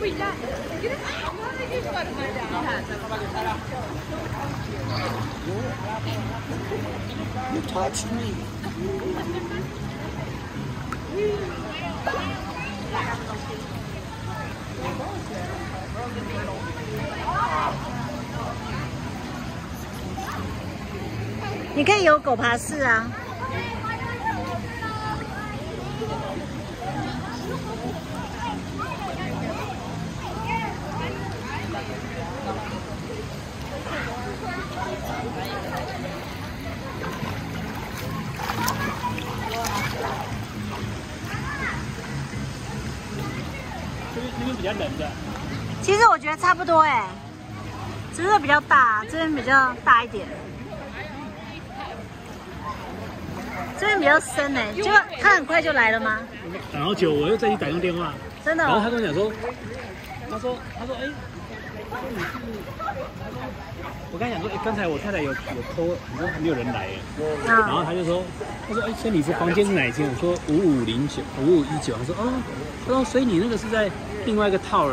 You touch me. 你可以有狗爬式啊。这边比较冷的，其实我觉得差不多哎，只是比较大，这边比较大一点，这边比较深哎，就他很快就来了吗？等好久，我又再去打通电话，真的、然后他哦？跟我讲说，他说他说哎，我刚才讲说，哎，刚才我太太有有偷，很多还没有人来哎，然后啊，他就说，他说哎，所以你是房间是哪一间？我说五五零九五五一九，他说哦，他说所以你那个是在另外一个 tower。